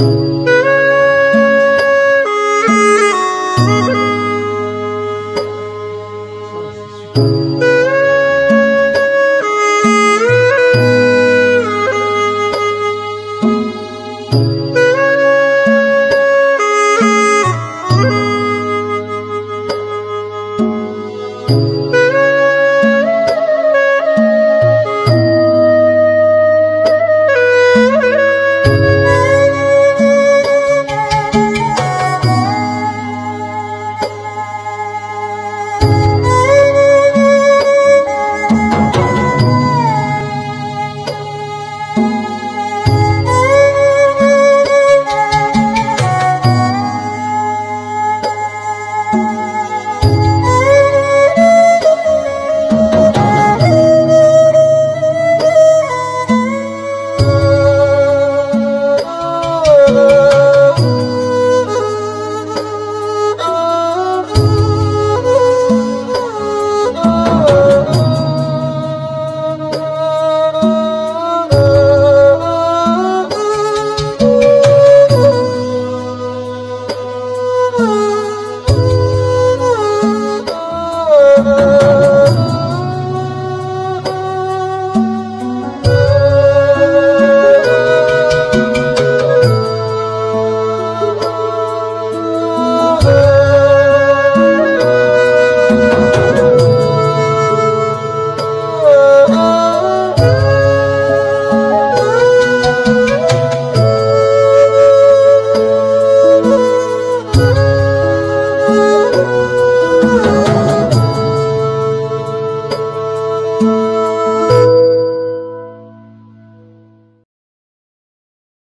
下期剧。